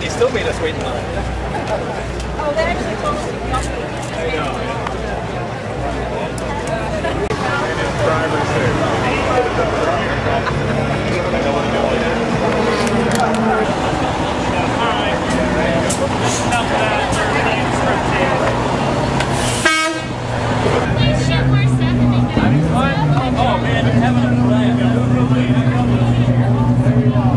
They still made us wait in line. Oh, they actually told us to come. Shit more stuff and they get it. Oh man, they're having a blast.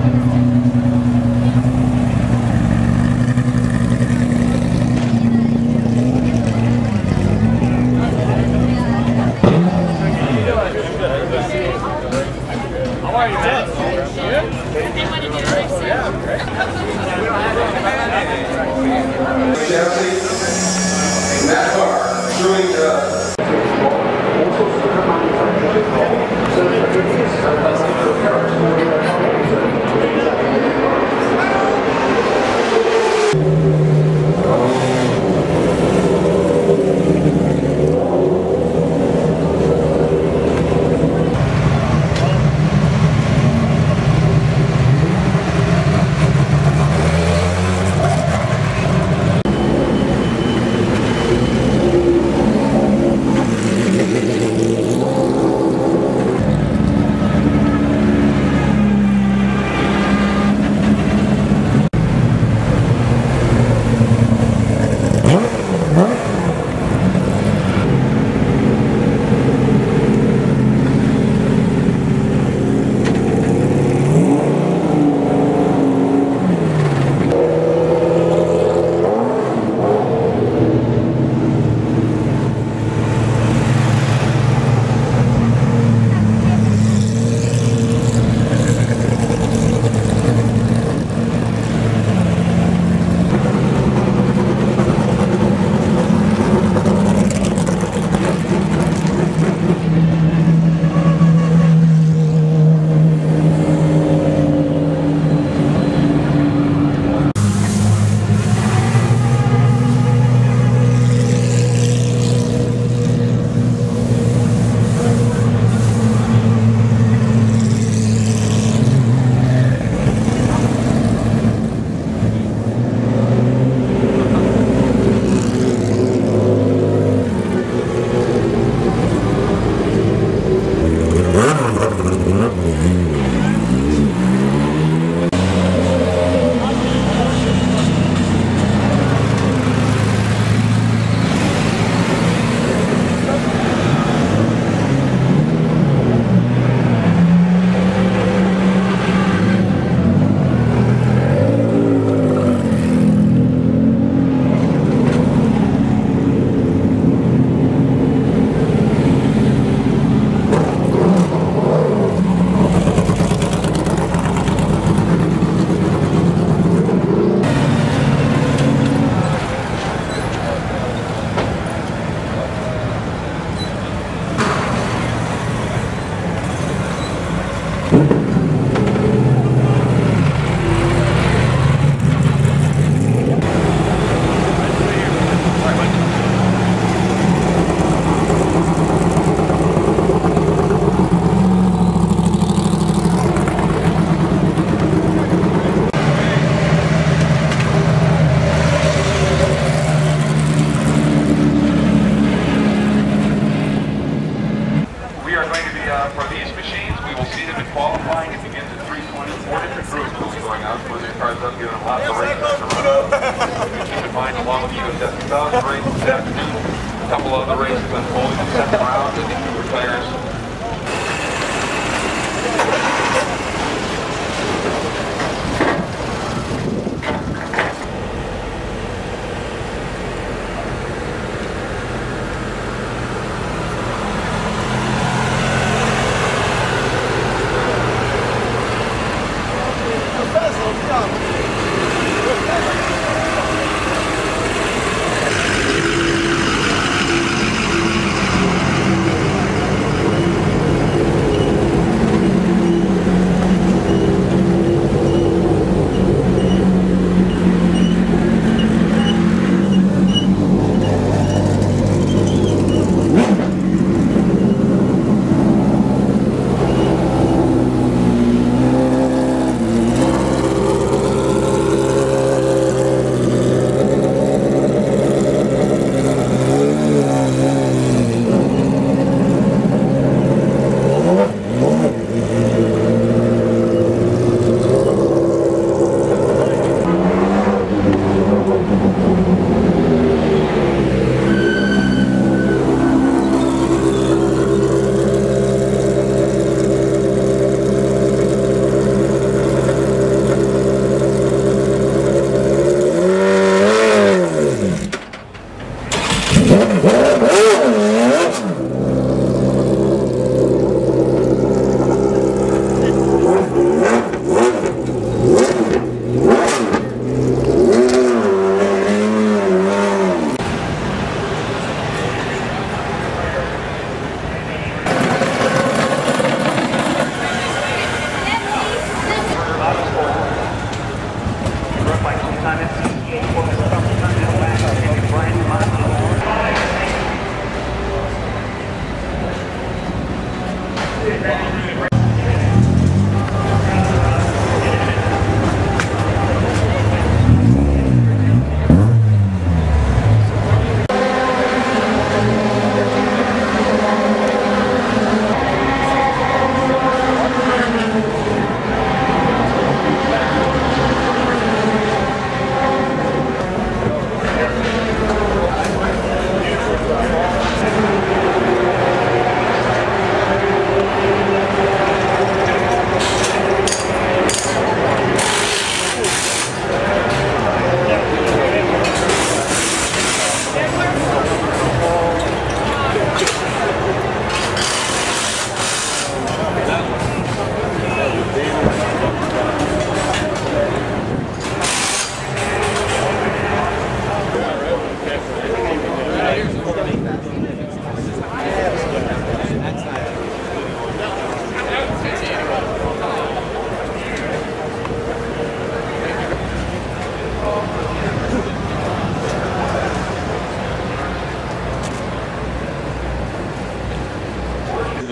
around.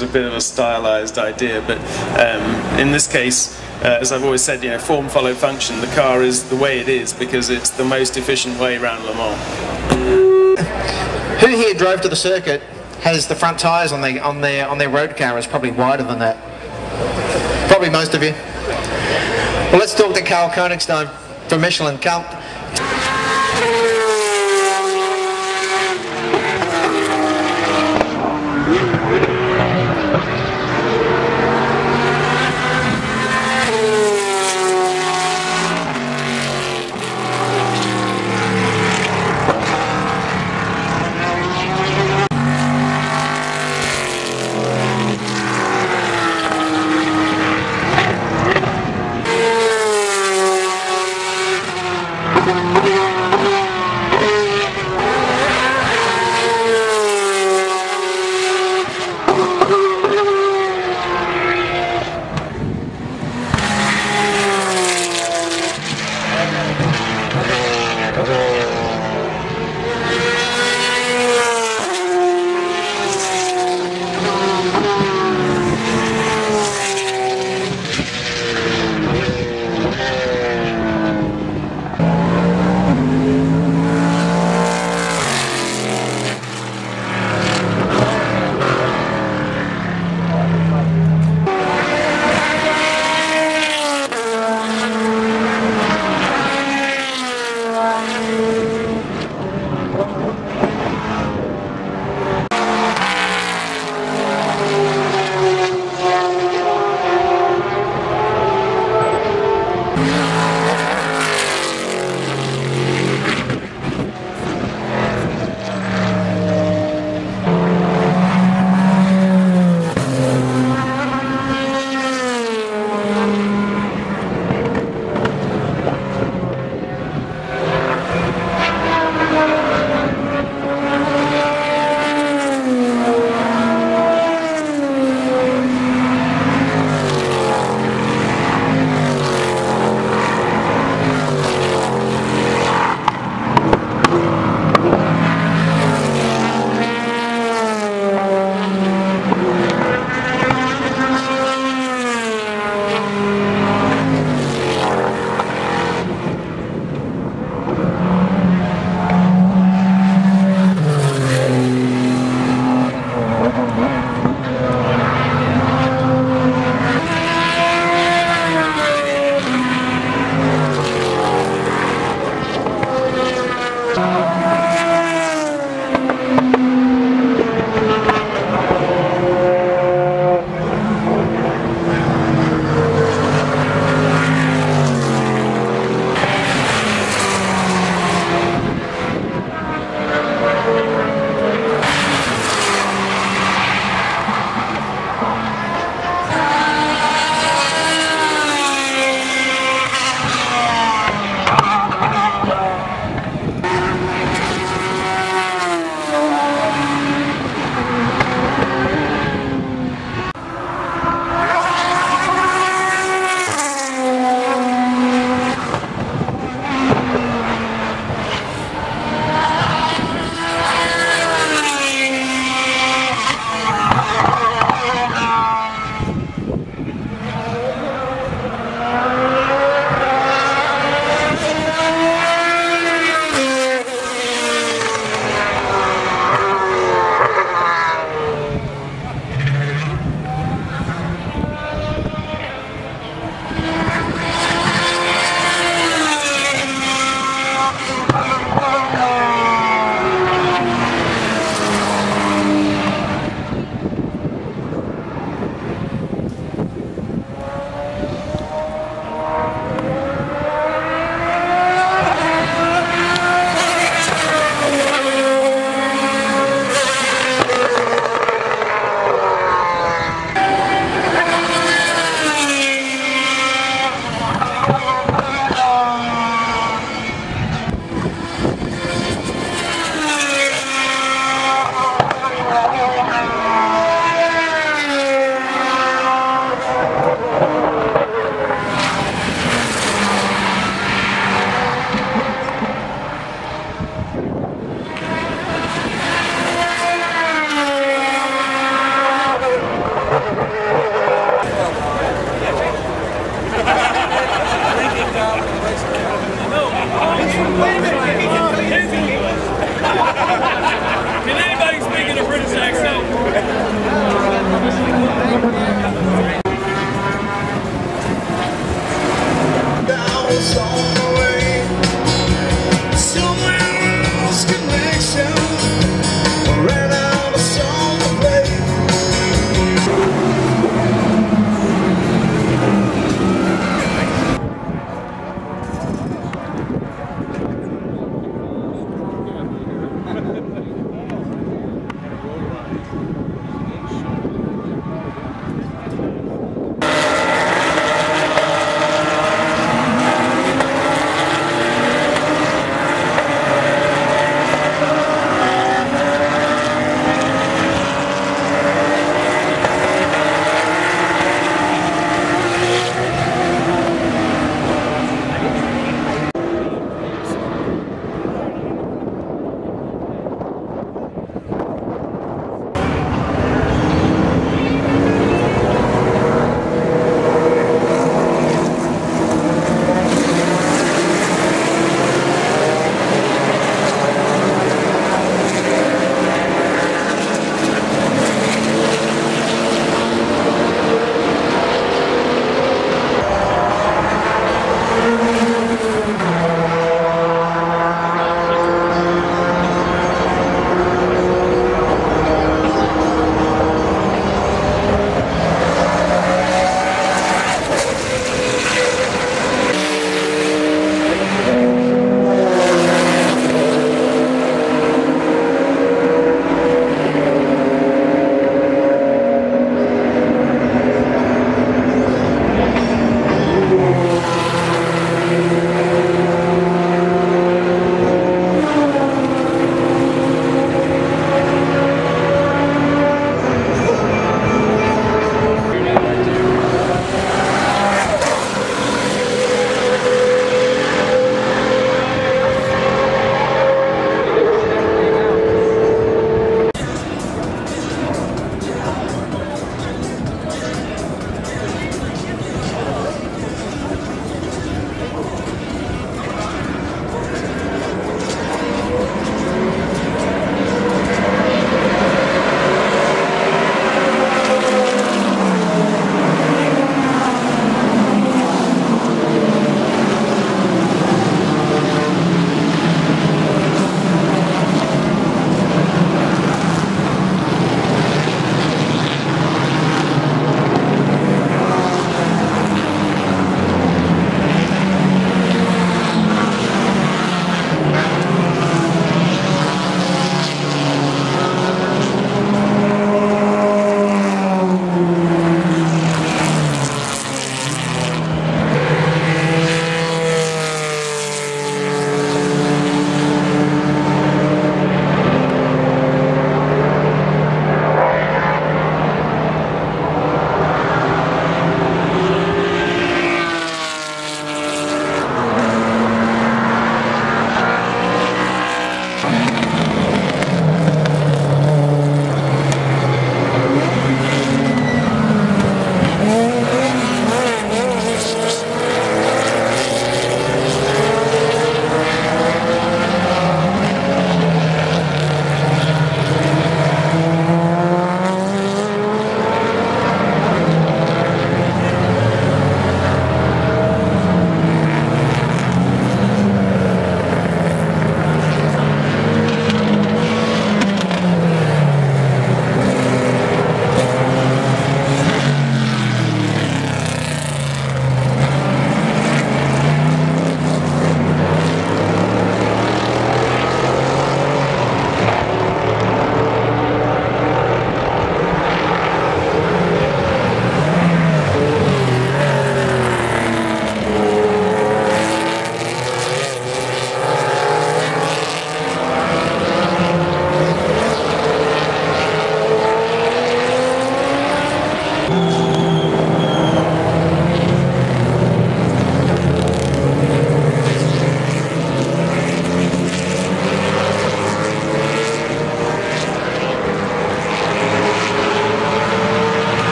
Was a bit of a stylized idea, but um, in this case, uh, as I've always said, you know, form follow function. The car is the way it is because it's the most efficient way around Le Mans. Who here drove to the circuit has the front tyres on their on their on their road car is probably wider than that. Probably most of you. Well, let's talk to Carl Koenigstein from Michelin. Carl,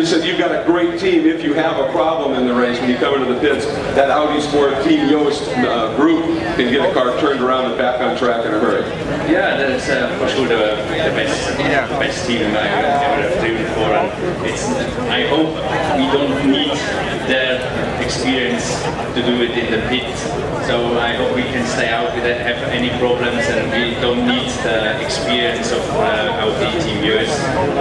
I just said you've got a great team if you have a problem in the race when you come into the pits. That Audi Sport Team Joest uh, group can get a car turned around and back on track in a hurry. Yeah, that's uh, for sure the, the best, the best team I ever have driven for, and it's. I hope we don't need their experience to do it in the pit. So I hope we can stay out without have any problems, and we don't need the experience of uh, our team years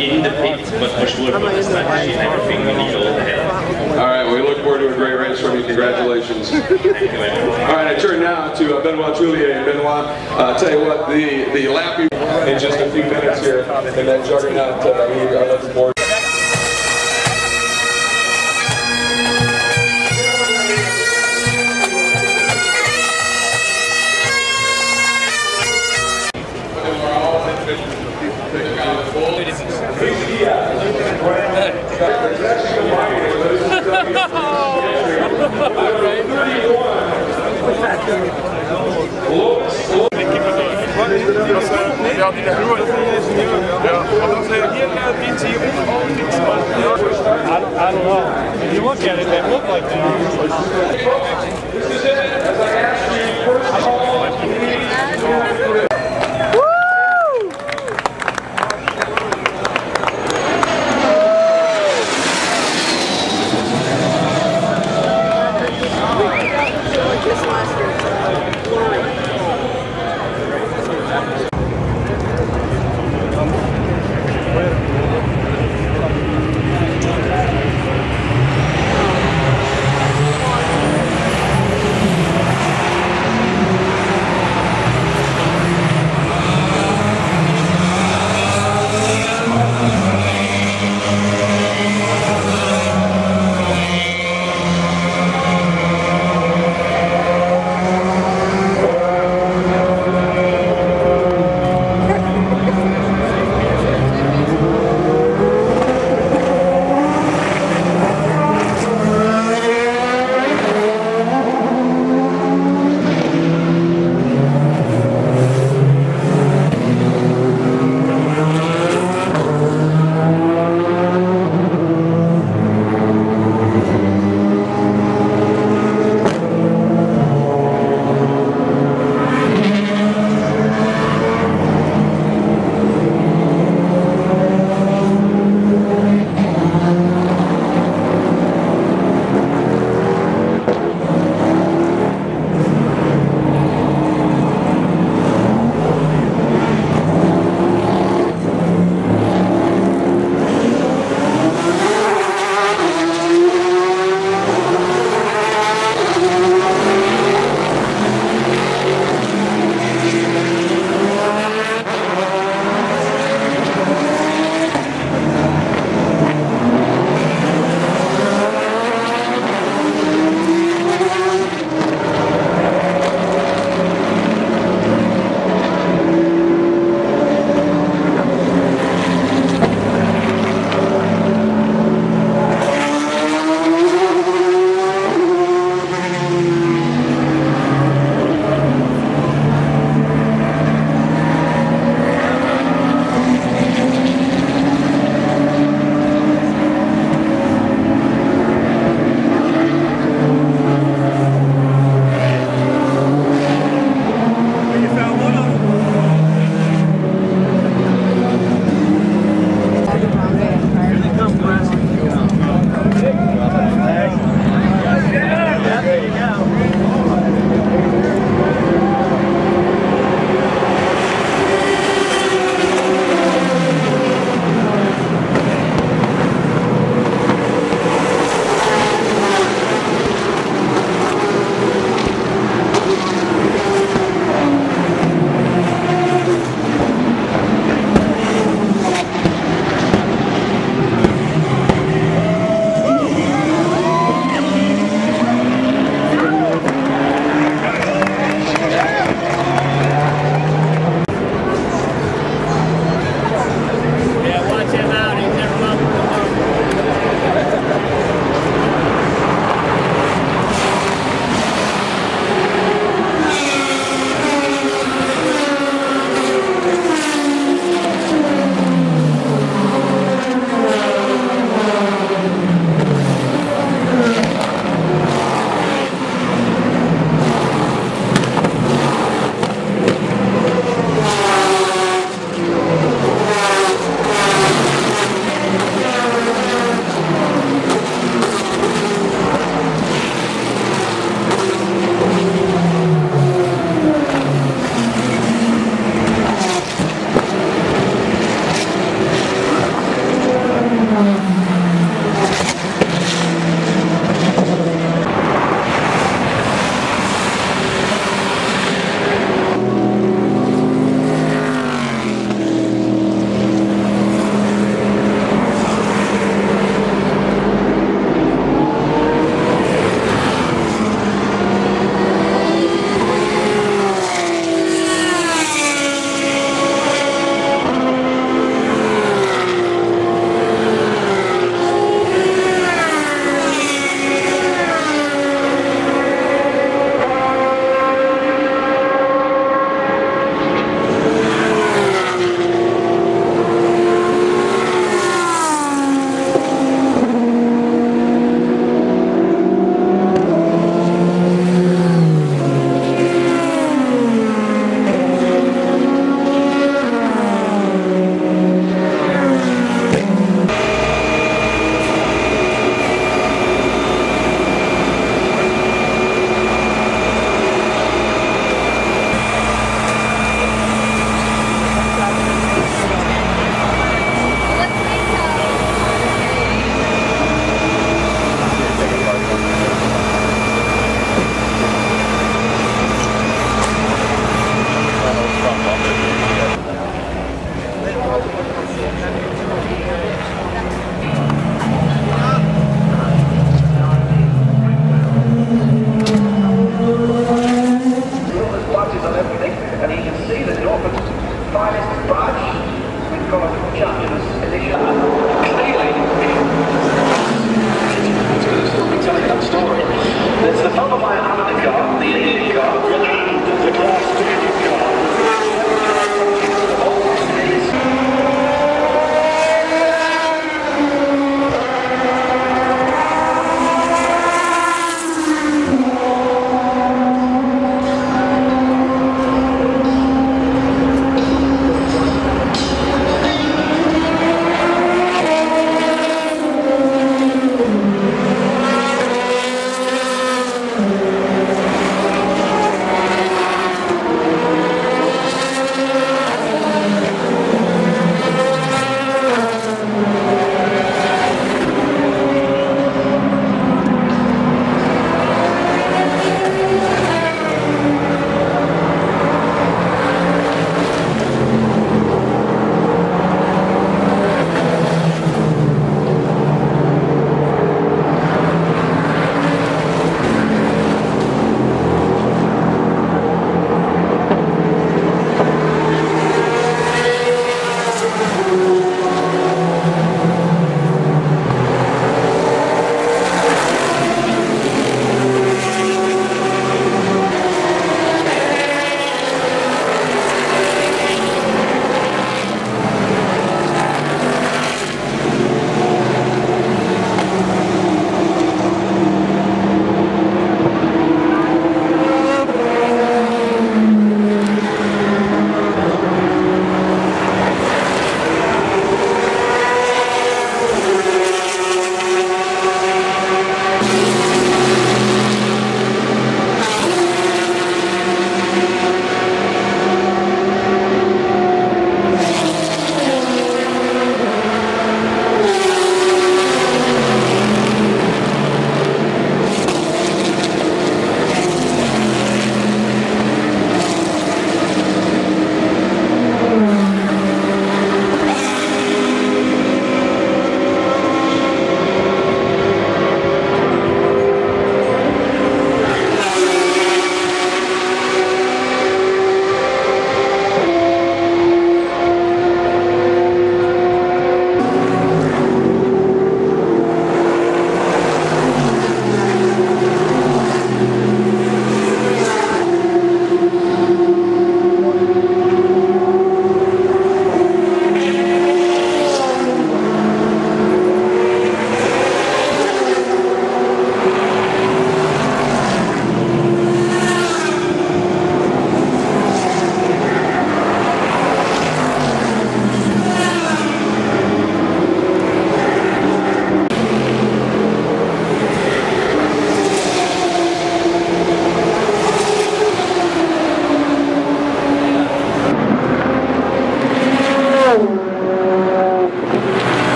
in the pit, but for sure for the strategy and everything, we need all the help. All right, we look forward to a great race from you. Congratulations. You. All right, I turn now to uh, Benoit Tréluyer. And Benoit, uh, tell you what, the, the lap in just a few minutes here in that juggernaut, uh, we are looking forward